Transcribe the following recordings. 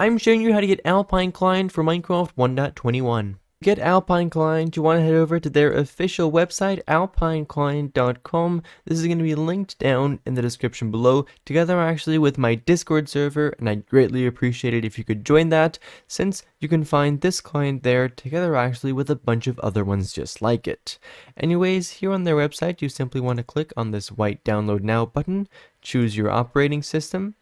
I'm showing you how to get Alpine Client for Minecraft 1.21. To get Alpine Client, you want to head over to their official website, alpineclient.com. This is going to be linked down in the description below, together actually with my Discord server, and I'd greatly appreciate it if you could join that, since you can find this client there, together actually with a bunch of other ones just like it. Anyways, here on their website, you simply want to click on this white Download Now button, choose your operating system,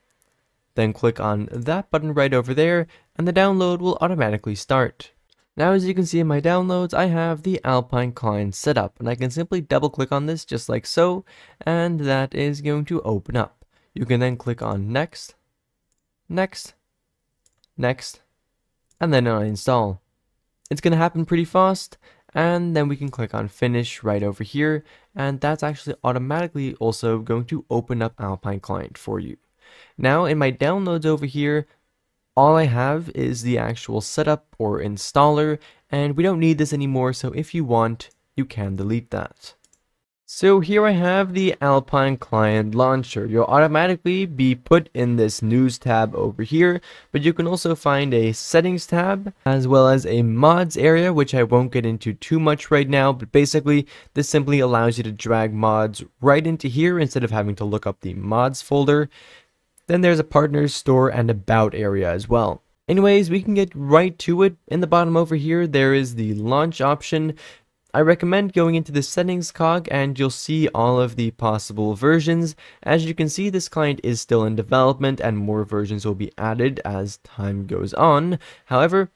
then click on that button right over there and the download will automatically start. Now as you can see in my downloads, I have the Alpine client set up and I can simply double click on this just like so and that is going to open up. You can then click on next, next, next, and then on install. It's going to happen pretty fast and then we can click on finish right over here and that's actually automatically also going to open up Alpine client for you. Now in my downloads over here, all I have is the actual setup or installer, and we don't need this anymore, so if you want, you can delete that. So here I have the Alpine Client Launcher. You'll automatically be put in this News tab over here, but you can also find a Settings tab, as well as a Mods area, which I won't get into too much right now, but basically this simply allows you to drag mods right into here instead of having to look up the mods folder. Then there's a partners store and about area as well. Anyways, we can get right to it. In the bottom over here, there is the launch option. I recommend going into the settings cog and you'll see all of the possible versions. As you can see, this client is still in development and more versions will be added as time goes on. However,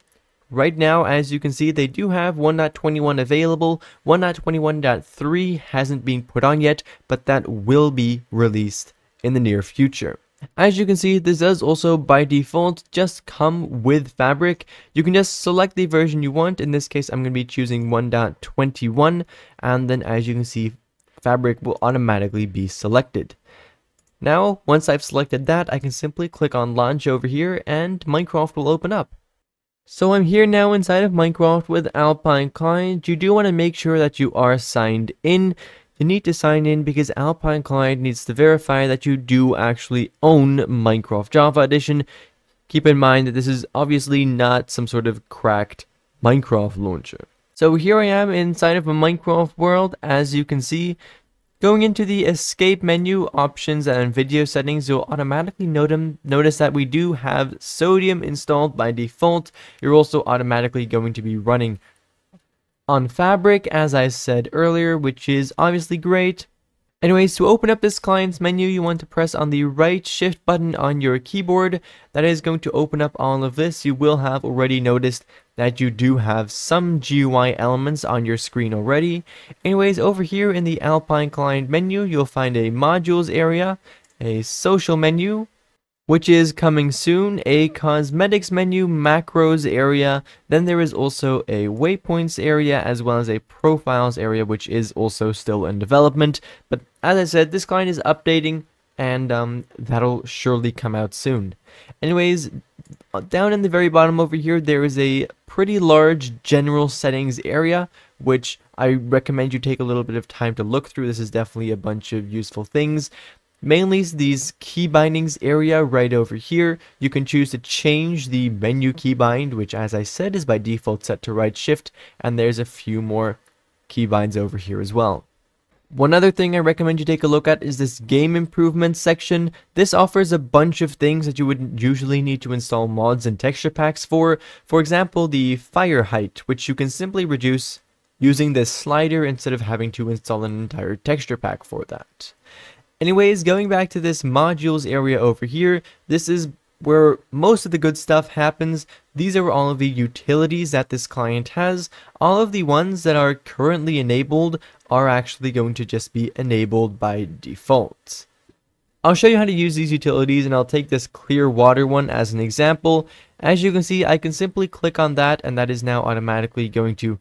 Right now, as you can see, they do have 1.21 available. 1.21.3 hasn't been put on yet, but that will be released in the near future. As you can see, this does also by default just come with Fabric. You can just select the version you want. In this case, I'm going to be choosing 1.21 and then as you can see, Fabric will automatically be selected. Now, once I've selected that, I can simply click on launch over here and Minecraft will open up. So I'm here now inside of Minecraft with Alpine Client. You do want to make sure that you are signed in you need to sign in because Alpine Client needs to verify that you do actually own Minecraft Java Edition. Keep in mind that this is obviously not some sort of cracked Minecraft launcher. So here I am inside of a Minecraft world, as you can see. Going into the escape menu, options, and video settings, you'll automatically notice that we do have Sodium installed by default. You're also automatically going to be running on Fabric, as I said earlier, which is obviously great. Anyways, to open up this client's menu, you want to press on the right shift button on your keyboard. That is going to open up all of this. You will have already noticed that you do have some GUI elements on your screen already. Anyways, over here in the Alpine client menu, you'll find a modules area, a social menu, which is coming soon, a cosmetics menu macros area, then there is also a waypoints area as well as a profiles area which is also still in development, but as I said, this client is updating and um, that'll surely come out soon. Anyways, down in the very bottom over here, there is a pretty large general settings area, which I recommend you take a little bit of time to look through. This is definitely a bunch of useful things. Mainly these key bindings area right over here. You can choose to change the menu keybind, which as I said is by default set to right shift, and there's a few more keybinds over here as well. One other thing I recommend you take a look at is this game improvements section. This offers a bunch of things that you would usually need to install mods and texture packs for. For example, the fire height, which you can simply reduce using this slider instead of having to install an entire texture pack for that. Anyways, going back to this modules area over here, this is where most of the good stuff happens. These are all of the utilities that this client has. All of the ones that are currently enabled are actually going to just be enabled by default. I'll show you how to use these utilities and I'll take this clear water one as an example. As you can see, I can simply click on that and that is now automatically going to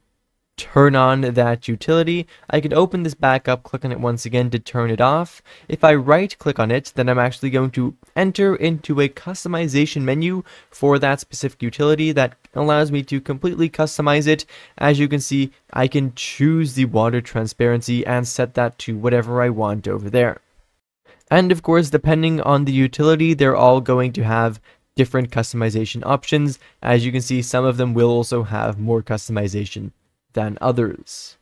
turn on that utility. I can open this back up, click on it once again to turn it off. If I right click on it, then I'm actually going to enter into a customization menu for that specific utility that allows me to completely customize it. As you can see, I can choose the water transparency and set that to whatever I want over there. And of course, depending on the utility, they're all going to have different customization options. As you can see, some of them will also have more customization than others.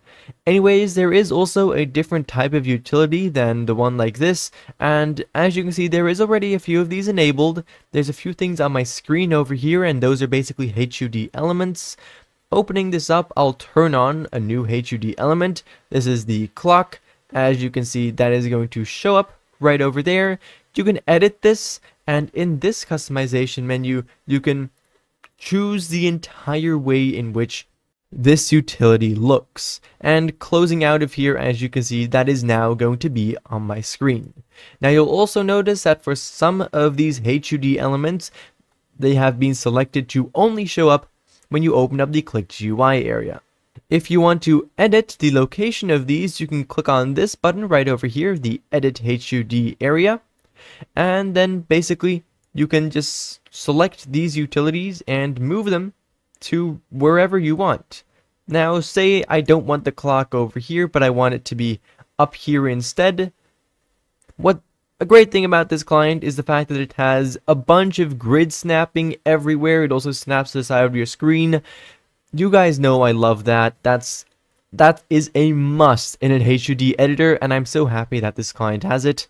Anyways, there is also a different type of utility than the one like this, and as you can see, there is already a few of these enabled. There's a few things on my screen over here, and those are basically HUD elements. Opening this up, I'll turn on a new HUD element. This is the clock. As you can see, that is going to show up right over there. You can edit this, and in this customization menu, you can choose the entire way in which this utility looks. And closing out of here, as you can see, that is now going to be on my screen. Now you'll also notice that for some of these HUD elements, they have been selected to only show up when you open up the Click GUI area. If you want to edit the location of these, you can click on this button right over here, the Edit HUD area, and then basically you can just select these utilities and move them to wherever you want. Now, say I don't want the clock over here, but I want it to be up here instead. What a great thing about this client is the fact that it has a bunch of grid snapping everywhere. It also snaps to the side of your screen. You guys know I love that. That's that is a must in an HUD editor, and I'm so happy that this client has it.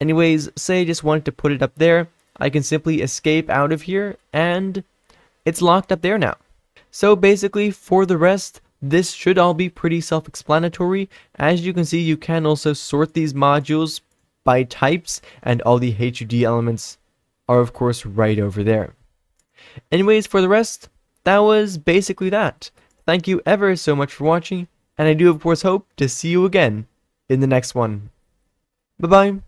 Anyways, say I just wanted to put it up there, I can simply escape out of here, and it's locked up there now. So basically, for the rest, this should all be pretty self-explanatory. As you can see, you can also sort these modules by types, and all the HUD elements are of course right over there. Anyways, for the rest, that was basically that. Thank you ever so much for watching, and I do of course hope to see you again in the next one. Bye bye.